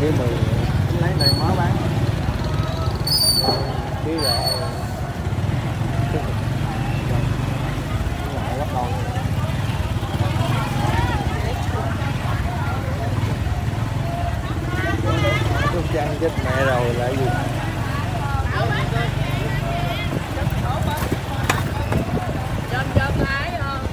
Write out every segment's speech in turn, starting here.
ký mười lấy này mới bán. Ký rồi lại bắt đầu. Lúc chăn chết mẹ rồi lại gì? Chôm chôm lái không?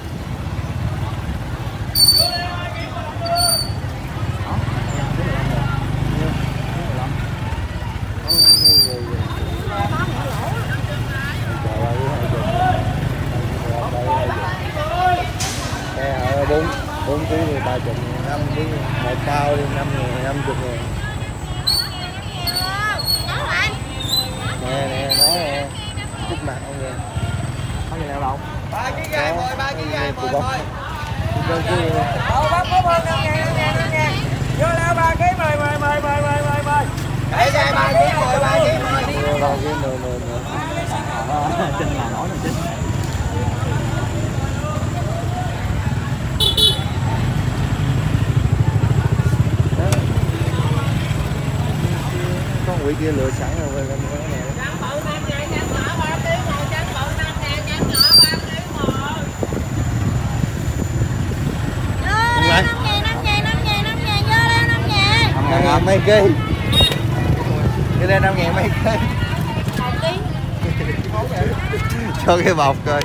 Bốn bốn ký thì ba chục ngàn năm ký một bao đi năm ngàn năm chục ngàn nè nè nói nè chút mặt không nè có gì nào đâu ba ký gai thôi ba ký gai thôi. Mời Đơn chứ Đâu bác có hơn năm ngàn năm ngàn năm ngàn vô leo ba ký mời mời mời mời mời mời mời để gai ba ký mời ba ký mời cái ký mười mười trên là nổi lên trên con quỷ kia lựa sẵn rồi cái này Trắng bự 5 ngàn, trắng nhỏ 3 kg một, trắng bự 5 ngàn, trắng nhỏ 3 kg một. lại năm ngàn mấy cây cái lên năm ngàn mấy cây cho cái bọc coi.